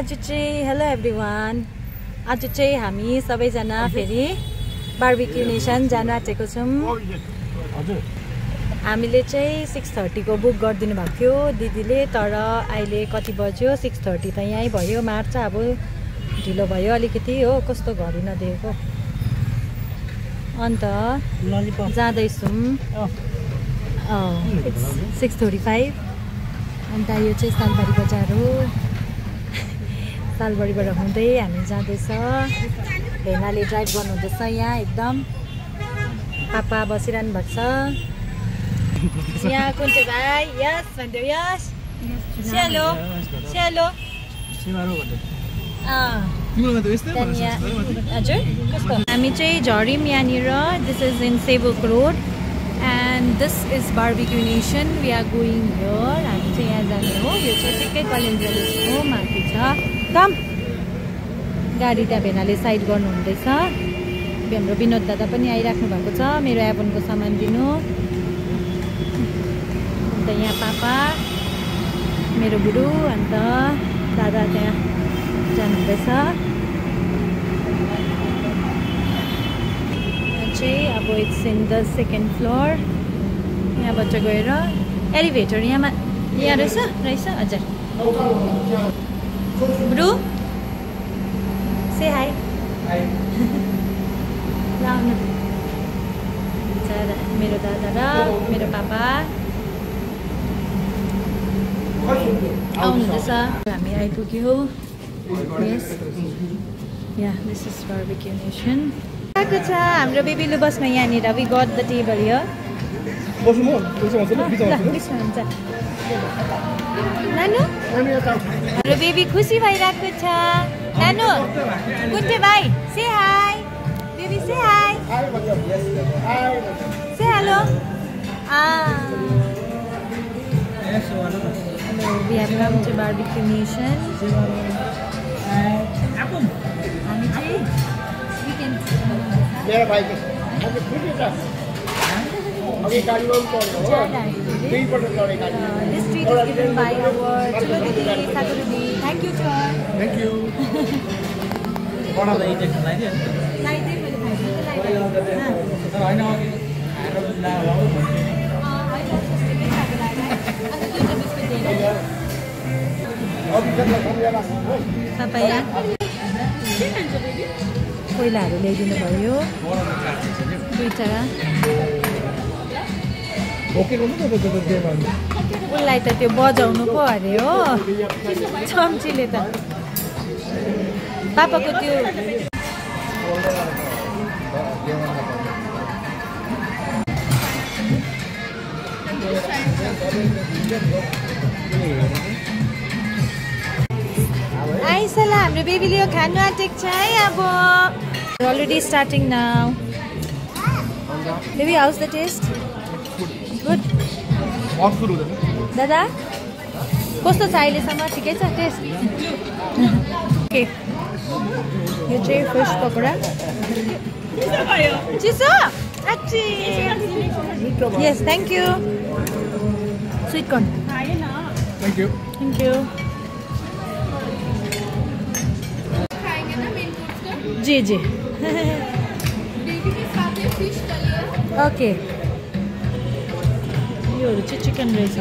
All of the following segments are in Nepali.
आज चाहिँ हेलो एभ्री वान आज चाहिँ हामी सबैजना फेरि बार्बिक्यू नेसन जानु आँटेको छौँ। हजुर। हामीले चाहिँ सिक्स थर्टीको बुक गरिदिनु भएको थियो दिदीले तर अहिले कति बज्यो? सिक्स थर्टी त यहीँ भयो। मार्च अब ढिलो भयो अलिकति हो। कस्तो घडी नदिएको अन्त जाँदैछौँ। सिक्स थर्टी फाइभ अन्त यो चाहिँ सालबारी बजार हो। सालबारीबाट हुँदै हामी जाँदैछ। भेनाले ड्राइभ गर्नुहुँदैछ यहाँ एकदम। पापा बसिरहनु भएको छ। यहाँ कुन चाहिँ भाइ? यस भनिदेऊ यस। सेलो सेलो हजुर कस्तो हामी चाहिँ झऱ्यौँ यहाँनिर। This is in Sevoke road and this is Barbeque Nation we are going here हामी चाहिँ यहाँ जाने हो। यो चाहिँ ठिकै कलेन्जरको माथि छ। कम गाडी त्यहाँ भेनाले साइड गर्नुहुँदैछ। हाम्रो विनोद दादा पनि आइराख्नु भएको छ। मेरो एभनको सामान दिनु। अन्त यहाँ पापा मेरो बुढो अन्त दादा त्यहाँ जानुहुँदैछ। चाहिँ अब it's in the second floor यहाँबाट गएर एलिभेटर यहाँमा यहाँ रहेछ? रहेछ? हजुर। ब्रु से हाई ल आउनु मेरो दादा र मेरो पापा आउनुहुँदैछ हामी आइपुग्यो yes yeah this is Barbeque Nation आएको छ हाम्रो बेबीले बस्न यहाँनिर वी गट द टेबल यो बस्नु हुन्छ नानु हाम्रो बेबी खुसी भइरहेको छ। नानु कुन्टे भाइ say hi baby say hi say hello we have come to barbecue nation. कोइलाहरू ल्याइदिनु भयो दुईवटा उसलाई त त्यो बजाउनु पो अरे हो। चम्चीले त। पापाको त्यो आइसला हाम्रो बेबीले यो खानु आँटेको छ है अब। Already starting now baby how's the taste good दादा कस्तो छ अहिलेसम्म? ठिकै छ? टेस्ट? ओके यो चाहिँ फिस पकोडा। चिसो? Yes thank you sweet corn thank you thank you जी जी. ओके योहरू चाहिँ चिकन रहेछ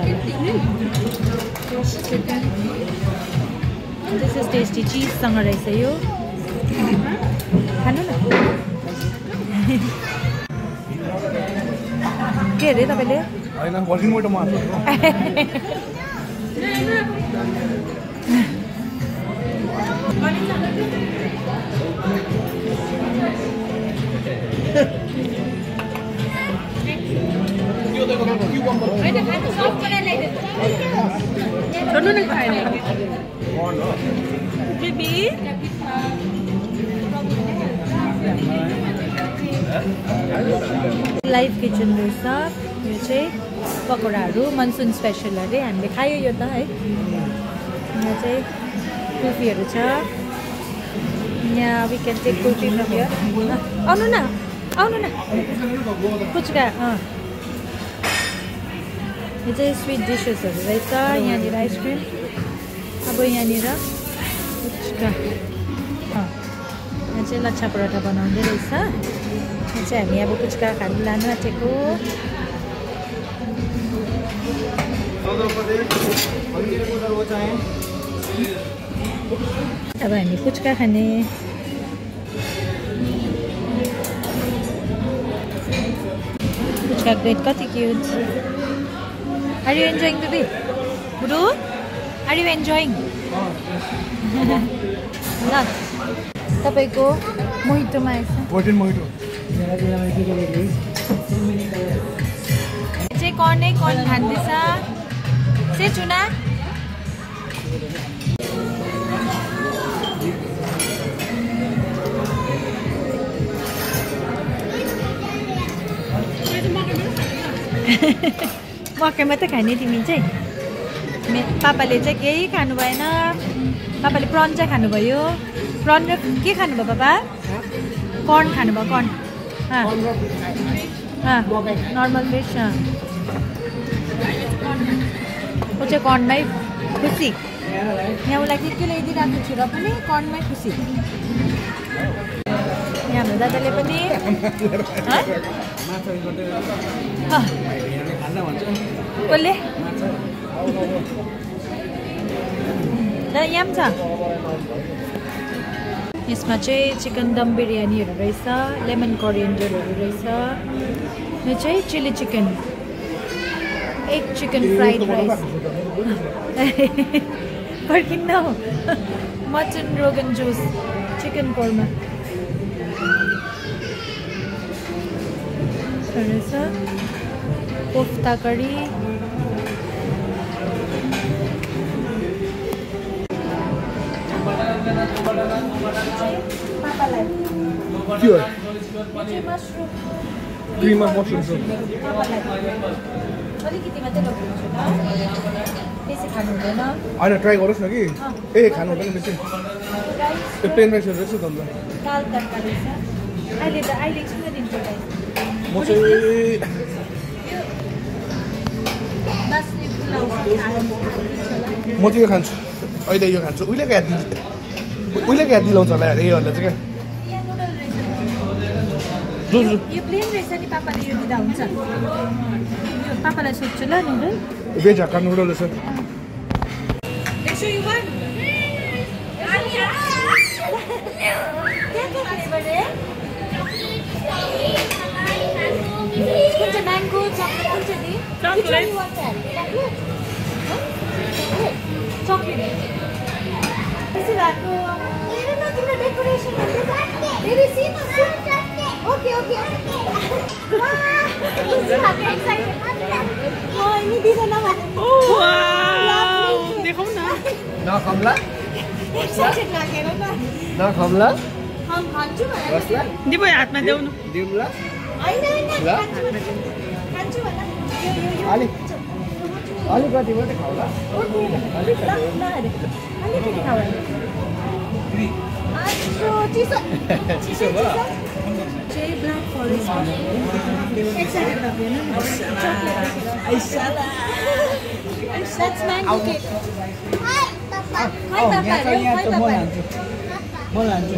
चिकन दिस इज टेस्टी चिजसँग रहेछ यो खानु न के अरे तपाईँले म लाइभ किचन रहेछ यो चाहिँ पकौडाहरू मनसुन स्पेसल अरे हामीले खायो यो त है। यहाँ चाहिँ कुल्फीहरू छ। यहाँ we can take kulfi from here आउनु न आउनु न। पुच्का अँ। यो चाहिँ स्विट डिसेसहरू रहेछ। यहाँनिर आइसक्रिम अब यहाँनिर यहाँ चाहिँ लच्छा पराठा बनाउँदै रहेछ। यहाँ चाहिँ हामी अब पुच्का खानु लानु आँटेको। अब हामी पुच्का खाने। पुच्का ग्रेट कति cute are you enjoying the बे बुडु आर यु एन्जोइङ ल तपाईँको मोहितोमा चाहिँ कर्नै कर्न खाँदैछ से चुना मकै मात्रै खाने तिमी चाहिँ? मे पापाले चाहिँ केही खानु भएन। पापाले प्रन चाहिँ खानुभयो। प्रन र के खानुभयो पापा? कर्न खानुभयो कर्न नर्मल फिस ऊ चाहिँ कर्नमै खुसी। यहाँ उसलाई के के ल्याइदिइरहेको छु र पनि कर्नमै खुसी। हाम्रो दादाले पनि कसले यहाँ पनि छ यसमा चाहिँ चिकन दम बिरयानीहरू रहेछ लेमन करिएन्डरहरू रहेछ यो चाहिँ chilli chicken egg chicken fried rice फर्किन्न mutton rogan josh chicken korma बेसी खानु हुँदैन होइन ट्राई गरोस् न कि ए खानु हुँदैन बेसी प्लेन राइसहरू रहेछ त अन्त रहेछ अहिले त अहिले म चाहिँ म चाहिँ यो खान्छु। अहिले यो खान्छु। उहिलेको दिन्छ। उहिलेको याद दिलाउँछ होला यार योहरूले चाहिँ क्या यो जो यो प्लेन रहेछ नि पापाले यो दिँदा हुन्छ। यो पापालाई सोध्छु ल नुडल भेज हाक्का नुडल रहेछ। कुन चाहिँ म्याङ्गो चक्लेट कुन चाहिँ दिए चक्लेट त्यसो भएको ओके ओके देखाउँ न नखम्ला नखम्ला दिपो हातमा देऊ न दिउँला ल? अलिक अलिकति मात्रै ल। ल खाऊ चिसो। भयो। Papa. म लान्छु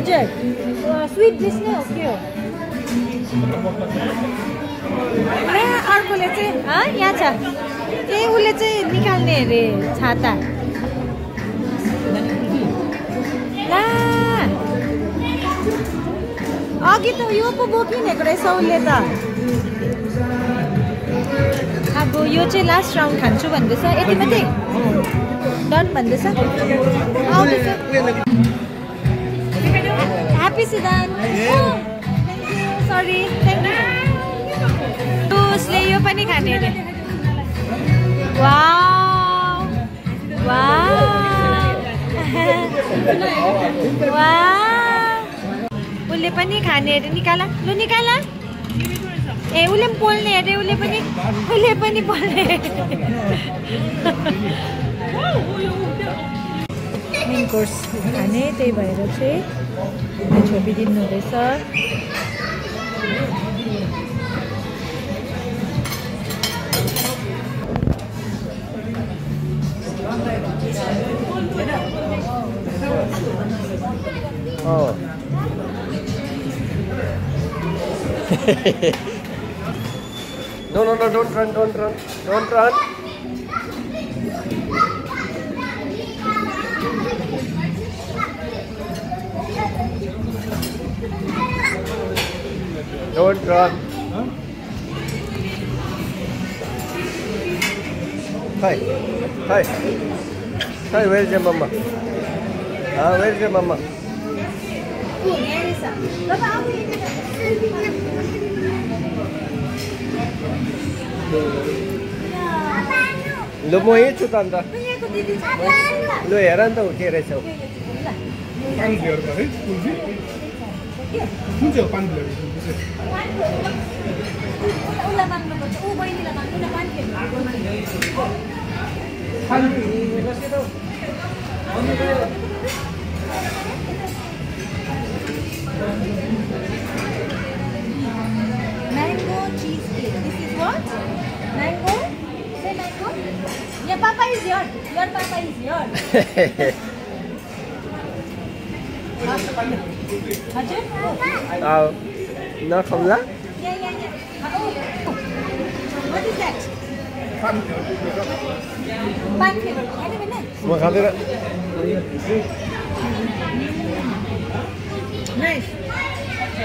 हजुर स्विट डिस नै हो के हो अर्कोले चाहिँ हँ यहाँ छ ए उसले चाहिँ निकाल्ने अरे छाता अघि त यो पो बोकिनेको रहेछ उसले त अब यो चाहिँ लास्ट राउन्ड खान्छु भन्दैछ यति मात्रै डन भन्दैछ आउँदैछ सिदान सरी यू उसले यो पनि खाने अरे वाउ वा उसले पनि खाने अरे निकाला लु निकाला ए उसले पनि पोल्ने अरे उसले पनि उसले पनि पोल्ने मेन कोर्स खाने त्यही भएर चाहिँ which we didn't the this. Oh. no, no, no, don't run, don't run, don't run. Don't run. Hi, hi, hi. Where is your mama? Ah, where is your mama? लु म यहीँ छु त अन्त लु हेर नि त ऊ के रहेछ ऊ। पान फ्लेभरको है कुल्फी कुन चाहिँ हो पान फ्लेभर कुल्फी चाहिँ Mango cheesecake. This is what? Mango? Say mango? Yeah, Papa is here. Your Papa is here. हजुर अब नखाउँला Yeah, yeah, yeah. Oh. What is that? Paan flavour Pan flavor. खाने भने? म खाँदैन Nice.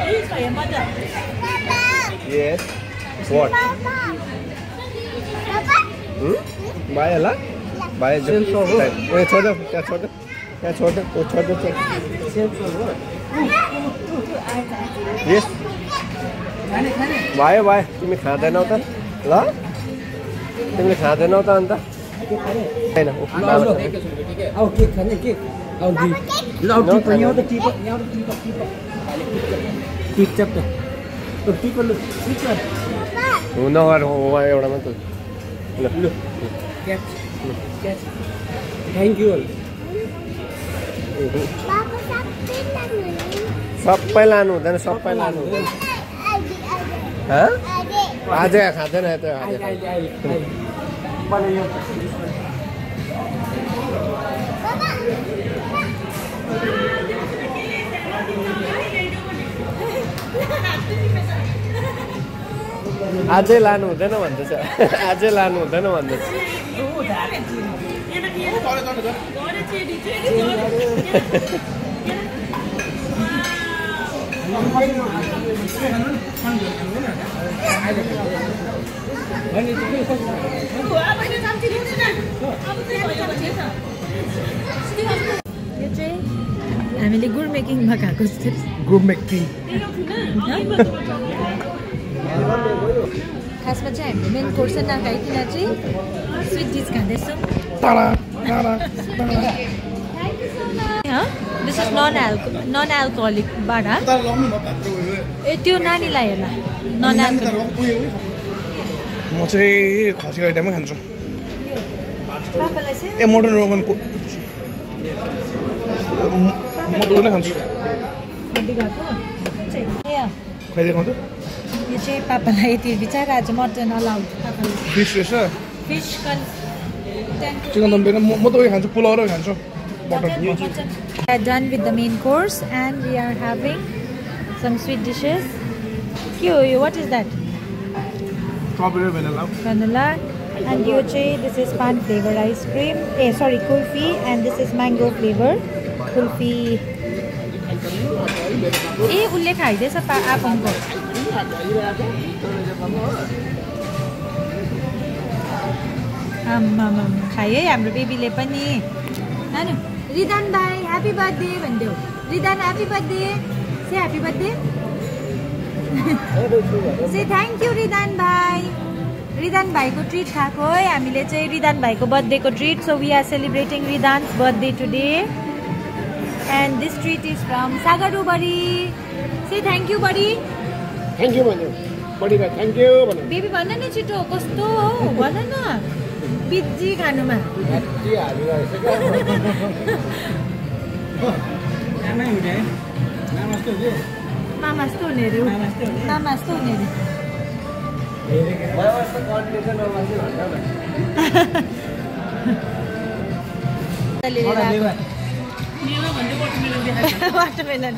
This for your mother. Yes what भाइ होला भाइ जो ए छोड त्यहाँ छोड त्यहाँ छोड ओ छोड यस खाने खाने भयो भयो तिमी खाँदैनौ त। ल। तिमीले खाँदैनौ त अन्त। होइन ऊ बाबा। छ। अब केक खाने केक। अब दी। ल अब टिप यहाँ त टिप यहाँ त टिप टिप। टिप चप त अब टिप लु टिप हुँ नगर उहाँ एउटा मात्र। थ्याङ्क यू सबै लानु हुँदैन सबै लानु हुँदैन। आज खाँदैन यता आज लानु हुँदैन भन्दैछ अझै लानु हुँदैन भन्दैछ यो चाहिँ हामीले गुड मेकिङमा खाएको जस्तो। Group making. खासमा चाहिँ हामीले मेन कोर्स नखाइकन चाहिँ sweet dish खाँदैछौँ। Is non alco non alcoholic बाडा तर लाउनु न भात्र उयो ए त्यो नानीलाई हेर्न। Non alcoholic. म चाहिँ खसीको आइटमै खान्छु। ए मोटन रोगनको मोटो नै खान्छु। खुवाइदिएको खान्छु यो चाहिँ पापालाई यति बिचरा आज मटन अलाउड फिस रहेछ। फिस चिकन दम बिरयानी म त उयो खान्छु पुलाउ र खान्छु। Mutton We are done with the main course and we are having some sweet dishes. Kyo, what is that? Strawberry vanilla Vanilla. And say this is pan flavor ice cream. Eh, sorry, kulfi. And this is mango flavor. Kulfi. ए उसले खाइदिएछ पा आफङको आम्मामा खायो है हाम्रो बेबीले पनि नानु रिदान भाइ ह्याप्पी बर्थडे भनिदेऊ Ridan happy birthday say happy birthday say thank you Ridan भाइ। रिदान भाइको ट्रिट खाएको है। हामीले चाहिँ रिदान भाइको बर्थडेको treat so we are celebrating Ridan's birthday today and this treat is from Sagaru buddy say thank you buddy thank you भन्यो बेबी भन न छिटो। कस्तो हो? भन न। बिजी खानुमा। जस्तो मामा जस्तो हुने अरे। मामा जस्तो अरे। वाटरमेलन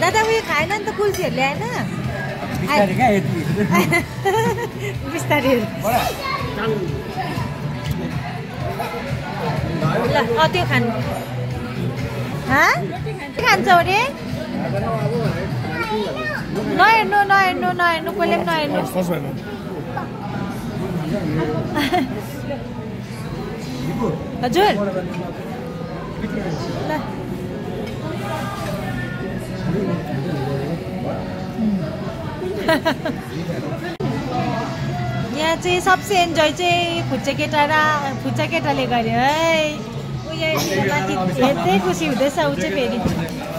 दादा उयो खाएन नि त कुल्फीहरू ल्याएन बिस्तारै क्या यति बिस्तारै बडा ल अँ त्यो खानु हाँ के खान्छ अरे नहेर्नु नहेर्नु नहेर्नु कहिले पनि नहेर्नु फर्स्ट भएन हजुर ल यहाँ चाहिँ सबसे इन्जोय चाहिँ फुच्चे केटा र फुच्चा केटाले गर्यो है। उयो माथि हेर्दै खुसी हुँदैछ ऊ चाहिँ फेरि।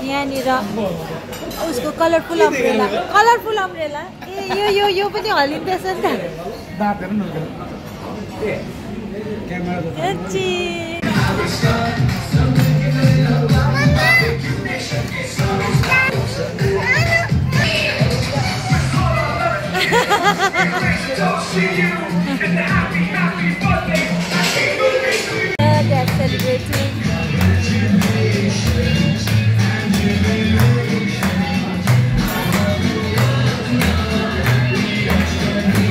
यहाँनिर उसको कलरफुल अम्ब्रेला कलरफुल अम्ब्रेला ए यो यो यो पनि हल्लिँदैछ नि त। to you and happy, birthday. They're celebrating.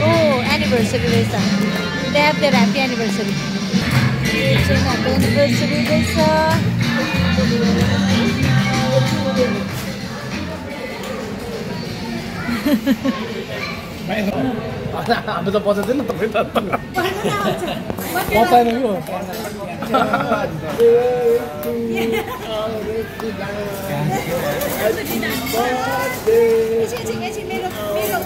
Oh, anniversary. They have their happy anniversary. It's happy anniversary visa. हाम्रो त बजाउँदैन तपाईँ त पचाएन यो एकछिन, एकछिन, एकछिन, मेरो मेरो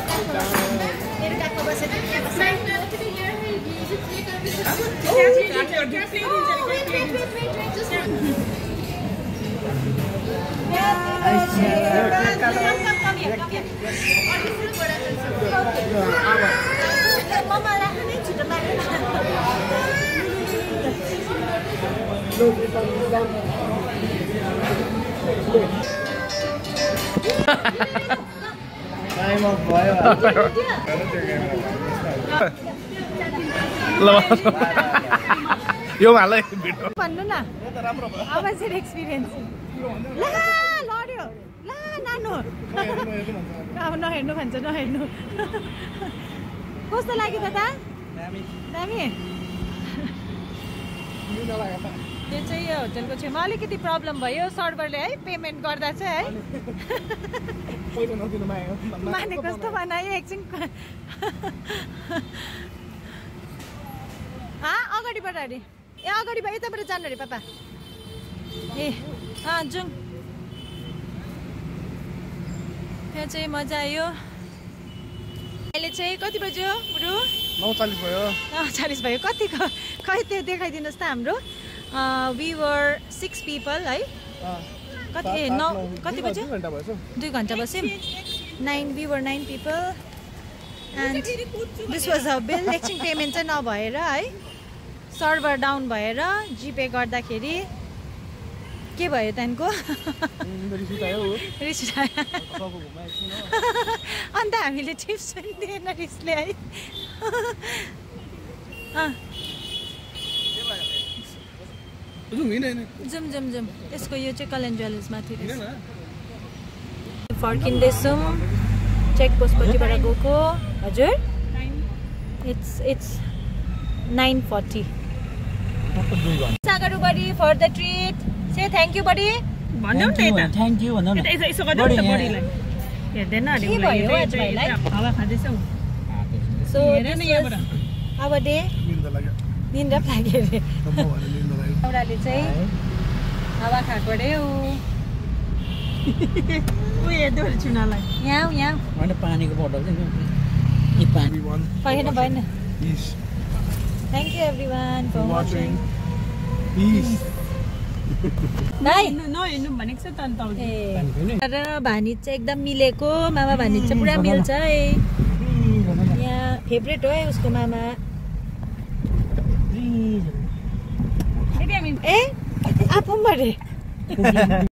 यो हालै भिडियो भन्नु न अब चाहिँ एक्सपिरियन्स नानु अब नहेर्नु भन्छ नहेर्नु। कस्तो लाग्यो दादा दामी। यो चाहिँ यो होटेलको छेउमा अलिकति प्रब्लम भयो सर्भरले है पेमेन्ट गर्दा चाहिँ है। माने कस्तो बनायो एकछिन। हाँ अगाडिबाट अरे ए अगाडिबाट यताबाट जानु अरे पापा। ए अँ जाउँ। यहाँ चाहिँ मजा आयो। अहिले चाहिँ कति बज्यो बरु नौ चालिस भयो। चालिस भयो। कतिको? खै त्यो देखाइदिनुहोस् त हाम्रो। वी वर सिक्स पिपल है? कति ए नौ कति बज्यो? दुई घन्टा बस्यौँ nine we were nine people and this was a bill एकछिन पेमेन्ट चाहिँ नभएर है? सर्भर डाउन भएर जिपे गर्दाखेरि के भयो त्यहाँदेखिको? रिस उठायो अन्त हामीले टिप्स पनि दिएन रिसले है। अँ, जाउँ जाउँ जाउँ त्यसको यो चाहिँ कल्याण ज्वेलर्स माथि रहेछ फर्किँदैछौँ। चेकपोस्टपट्टिबाट गएको। हजुर। It's it's nine forty Sagaru buddy for the treat say thank you buddy भन्नु नि त थ्याङ्क यू भन्नु न यसो यसो न त बडीलाई हेर्दैन अरे हावा खाँदैछ। सो अब डे निन्दा लाग्यो निन्द्रा अरे निन्दा लाग्यो एउटाले चाहिँ हावा खाएको अरे ऊ चुनालाई यहाँ यहाँ होइन पानीको बोतल चाहिँ नि पानी वान भएन भएन. Thank you everyone for watching र भानिज चाहिँ एकदम मिलेको मामा भानिज चाहिँ पुरा मिल्छ है। यहाँ फेभरेट हो है उसको मामा। ए आफू मरे